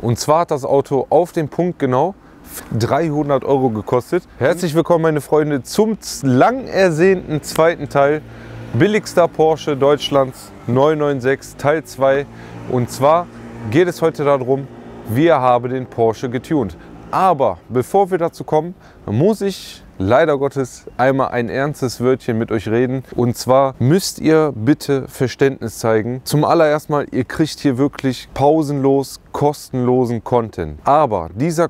Und zwar hat das Auto auf den Punkt genau 300 Euro gekostet. Herzlich willkommen, meine Freunde, zum lang ersehnten zweiten Teil. Billigster Porsche Deutschlands 996 Teil 2. Und zwar geht es heute darum, wir haben den Porsche getuned. Aber bevor wir dazu kommen, muss ich leider Gottes einmal ein ernstes Wörtchen mit euch reden. Und zwar müsst ihr bitte Verständnis zeigen. Zum allerersten Mal, ihr kriegt hier wirklich pausenlos kostenlosen Content. Aber dieser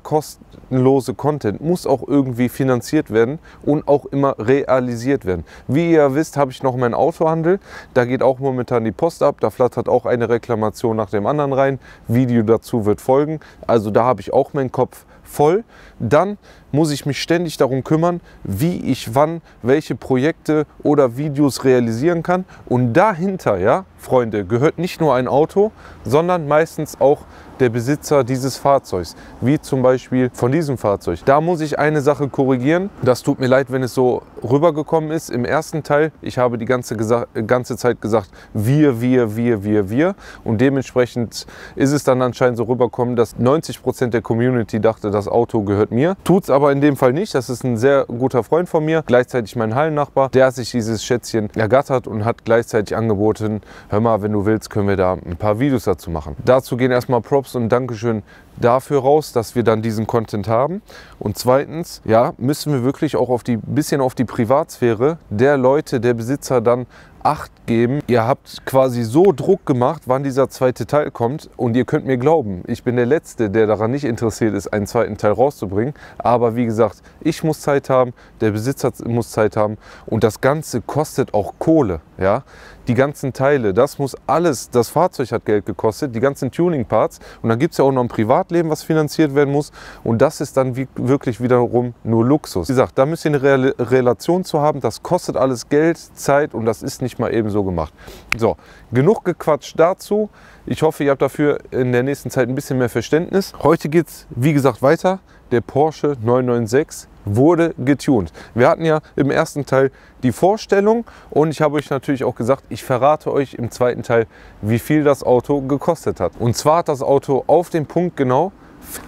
kostenlose Content muss auch irgendwie finanziert werden und auch immer realisiert werden. Wie ihr wisst, habe ich noch meinen Autohandel. Da geht auch momentan die Post ab. Da flattert auch eine Reklamation nach dem anderen rein. Video dazu wird folgen. Also da habe ich auch meinen Kopf voll. Dann muss ich mich ständig darum kümmern, wie ich wann welche Projekte oder Videos realisieren kann. Und dahinter, ja, Freunde, gehört nicht nur ein Auto, sondern meistens auch der Besitzer dieses Fahrzeugs, wie zum Beispiel von diesem Fahrzeug. Da muss ich eine Sache korrigieren. Das tut mir leid, wenn es so rübergekommen ist im ersten Teil. Ich habe die ganze, ganze Zeit gesagt, wir, wir, wir, wir, wir. Und dementsprechend ist es dann anscheinend so rübergekommen, dass 90 Prozent der Community dachte, das Auto gehört mir. Tut es aber in dem Fall nicht. Das ist ein sehr guter Freund von mir, gleichzeitig mein Hallennachbar. Der hat sich dieses Schätzchen ergattert und hat gleichzeitig angeboten, hör mal, wenn du willst, können wir da ein paar Videos dazu machen. Dazu gehen erstmal Props und Dankeschön dafür raus, dass wir dann diesen Content haben. Und zweitens, ja, müssen wir wirklich auch auf die bisschen auf die Privatsphäre der Leute, der Besitzer dann Acht geben. Ihr habt quasi so Druck gemacht, wann dieser zweite Teil kommt. Und ihr könnt mir glauben, ich bin der Letzte, der daran nicht interessiert ist, einen zweiten Teil rauszubringen. Aber wie gesagt, ich muss Zeit haben, der Besitzer muss Zeit haben. Und das Ganze kostet auch Kohle. Ja? Die ganzen Teile, das muss alles, das Fahrzeug hat Geld gekostet, die ganzen Tuning-Parts. Und dann gibt es ja auch noch ein Privatleben, was finanziert werden muss. Und das ist dann wie, wirklich wiederum nur Luxus. Wie gesagt, da müsst ihr eine Re Relation zu haben. Das kostet alles Geld, Zeit und das ist nicht mal eben so gemacht. So, genug gequatscht dazu. Ich hoffe, ihr habt dafür in der nächsten Zeit ein bisschen mehr Verständnis. Heute geht es, wie gesagt, weiter. Der Porsche 996 wurde getuned. Wir hatten ja im ersten Teil die Vorstellung und ich habe euch natürlich auch gesagt, ich verrate euch im zweiten Teil, wie viel das Auto gekostet hat. Und zwar hat das Auto auf den Punkt genau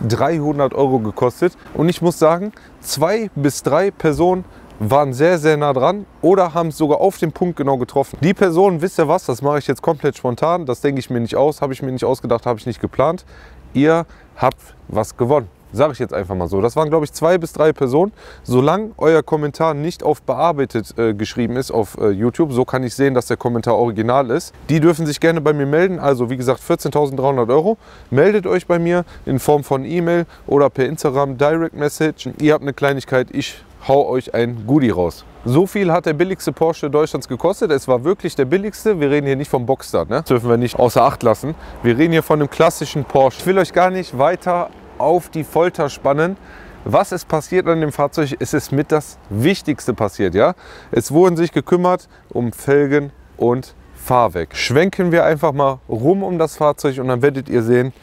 300 Euro gekostet und ich muss sagen, zwei bis drei Personen waren sehr, sehr nah dran oder haben es sogar auf den Punkt genau getroffen. Die Personen, wisst ihr was, das mache ich jetzt komplett spontan, das denke ich mir nicht aus, habe ich mir nicht ausgedacht, habe ich nicht geplant. Ihr habt was gewonnen. Sage ich jetzt einfach mal so. Das waren, glaube ich, zwei bis drei Personen. Solange euer Kommentar nicht auf bearbeitet äh, geschrieben ist auf äh, YouTube, so kann ich sehen, dass der Kommentar original ist. Die dürfen sich gerne bei mir melden. Also wie gesagt, 14.300 Euro. Meldet euch bei mir in Form von E-Mail oder per Instagram Direct Message. Ihr habt eine Kleinigkeit, ich hau euch ein Goodie raus. So viel hat der billigste Porsche Deutschlands gekostet. Es war wirklich der billigste. Wir reden hier nicht vom Boxster, ne? das dürfen wir nicht außer Acht lassen. Wir reden hier von einem klassischen Porsche. Ich will euch gar nicht weiter auf die Folter spannen. Was ist passiert an dem Fahrzeug? Es ist mit das Wichtigste passiert. Ja? Es wurden sich gekümmert um Felgen und Fahrwerk. Schwenken wir einfach mal rum um das Fahrzeug und dann werdet ihr sehen,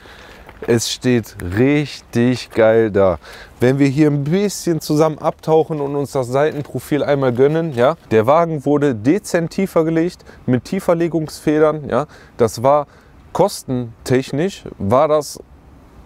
es steht richtig geil da. Wenn wir hier ein bisschen zusammen abtauchen und uns das Seitenprofil einmal gönnen, ja, der Wagen wurde dezent tiefer gelegt mit Tieferlegungsfedern, ja, das war kostentechnisch war das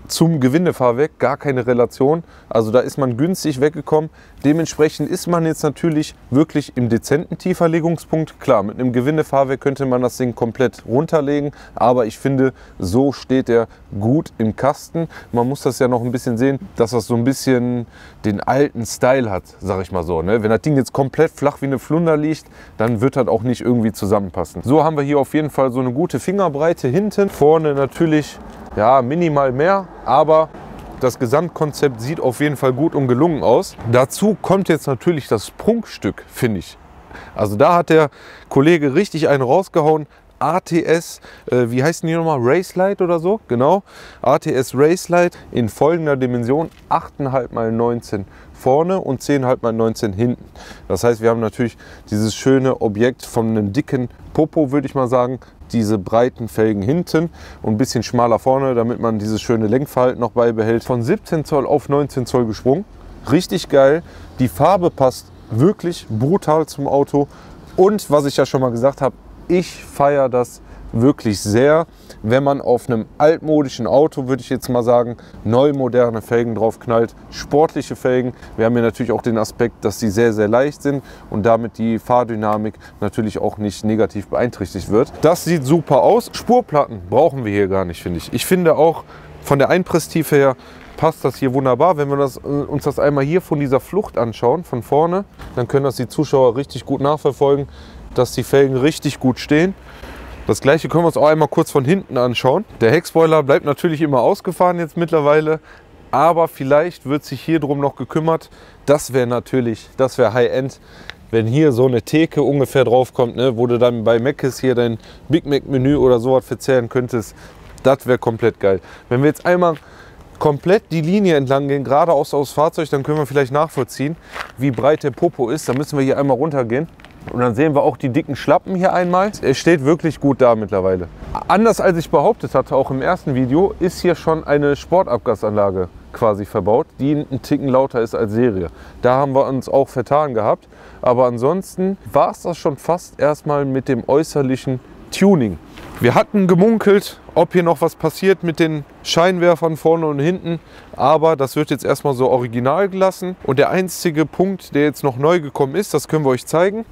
zum Gewindefahrwerk gar keine Relation. Also da ist man günstig weggekommen. Dementsprechend ist man jetzt natürlich wirklich im dezenten Tieferlegungspunkt. Klar, mit einem Gewindefahrwerk könnte man das Ding komplett runterlegen, aber ich finde, so steht er gut im Kasten. Man muss das ja noch ein bisschen sehen, dass das so ein bisschen den alten Style hat, sag ich mal so. Ne? Wenn das Ding jetzt komplett flach wie eine Flunder liegt, dann wird das auch nicht irgendwie zusammenpassen. So haben wir hier auf jeden Fall so eine gute Fingerbreite hinten. Vorne natürlich ja, minimal mehr, aber das Gesamtkonzept sieht auf jeden Fall gut und gelungen aus. Dazu kommt jetzt natürlich das Prunkstück, finde ich. Also da hat der Kollege richtig einen rausgehauen. ATS, äh, wie heißt die nochmal? Racelight oder so? Genau. ATS Racelight in folgender Dimension 8,5 mal 19 vorne und 10,5 mal 19 hinten. Das heißt, wir haben natürlich dieses schöne Objekt von einem dicken Popo, würde ich mal sagen, diese breiten Felgen hinten und ein bisschen schmaler vorne, damit man dieses schöne Lenkverhalten noch beibehält. Von 17 Zoll auf 19 Zoll gesprungen. Richtig geil. Die Farbe passt wirklich brutal zum Auto. Und was ich ja schon mal gesagt habe, ich feiere das wirklich sehr, wenn man auf einem altmodischen Auto, würde ich jetzt mal sagen, neu moderne Felgen drauf knallt, sportliche Felgen. Wir haben hier natürlich auch den Aspekt, dass sie sehr, sehr leicht sind und damit die Fahrdynamik natürlich auch nicht negativ beeinträchtigt wird. Das sieht super aus. Spurplatten brauchen wir hier gar nicht, finde ich. Ich finde auch von der Einpresstiefe her passt das hier wunderbar. Wenn wir das, äh, uns das einmal hier von dieser Flucht anschauen, von vorne, dann können das die Zuschauer richtig gut nachverfolgen, dass die Felgen richtig gut stehen. Das gleiche können wir uns auch einmal kurz von hinten anschauen. Der Heckspoiler bleibt natürlich immer ausgefahren jetzt mittlerweile, aber vielleicht wird sich hier drum noch gekümmert. Das wäre natürlich, das wäre High-End, wenn hier so eine Theke ungefähr drauf kommt, ne, wo du dann bei Mc's hier dein Big Mac Menü oder sowas verzehren könntest. Das wäre komplett geil. Wenn wir jetzt einmal komplett die Linie entlang gehen, geradeaus aus Fahrzeug, dann können wir vielleicht nachvollziehen, wie breit der Popo ist. Da müssen wir hier einmal runtergehen. Und dann sehen wir auch die dicken Schlappen hier einmal. Er steht wirklich gut da mittlerweile. Anders als ich behauptet hatte, auch im ersten Video, ist hier schon eine Sportabgasanlage quasi verbaut, die einen Ticken lauter ist als Serie. Da haben wir uns auch vertan gehabt. Aber ansonsten war es das schon fast erstmal mit dem äußerlichen Tuning. Wir hatten gemunkelt, ob hier noch was passiert mit den Scheinwerfern vorne und hinten, aber das wird jetzt erstmal so original gelassen. Und der einzige Punkt, der jetzt noch neu gekommen ist, das können wir euch zeigen.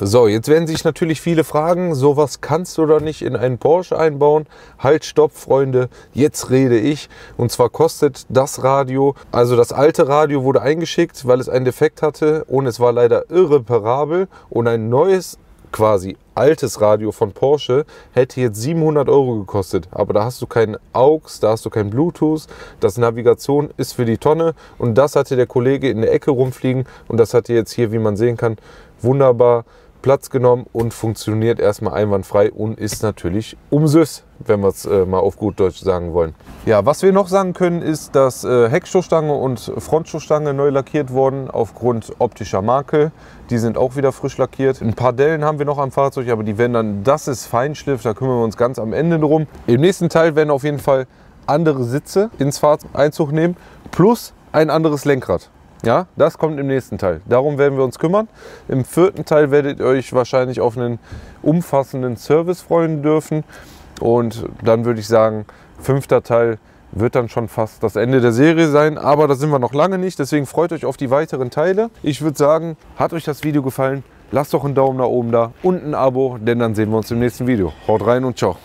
So, jetzt werden sich natürlich viele fragen, sowas kannst du doch nicht in einen Porsche einbauen. Halt, stopp, Freunde, jetzt rede ich. Und zwar kostet das Radio, also das alte Radio wurde eingeschickt, weil es einen Defekt hatte und es war leider irreparabel. Und ein neues quasi altes Radio von Porsche hätte jetzt 700 Euro gekostet. Aber da hast du keinen AUX, da hast du kein Bluetooth, das Navigation ist für die Tonne und das hatte der Kollege in der Ecke rumfliegen und das hat jetzt hier, wie man sehen kann, wunderbar Platz genommen und funktioniert erstmal einwandfrei und ist natürlich umsüß, wenn wir es äh, mal auf gut Deutsch sagen wollen. Ja, was wir noch sagen können, ist, dass äh, Heckstoßstange und Frontstoßstange neu lackiert wurden aufgrund optischer Makel. Die sind auch wieder frisch lackiert. Ein paar Dellen haben wir noch am Fahrzeug, aber die werden dann, das ist Feinschliff, da kümmern wir uns ganz am Ende drum. Im nächsten Teil werden auf jeden Fall andere Sitze ins Fahrzeug nehmen, plus ein anderes Lenkrad. Ja, das kommt im nächsten Teil. Darum werden wir uns kümmern. Im vierten Teil werdet ihr euch wahrscheinlich auf einen umfassenden Service freuen dürfen. Und dann würde ich sagen, fünfter Teil wird dann schon fast das Ende der Serie sein. Aber da sind wir noch lange nicht. Deswegen freut euch auf die weiteren Teile. Ich würde sagen, hat euch das Video gefallen? Lasst doch einen Daumen nach oben da und ein Abo, denn dann sehen wir uns im nächsten Video. Haut rein und ciao.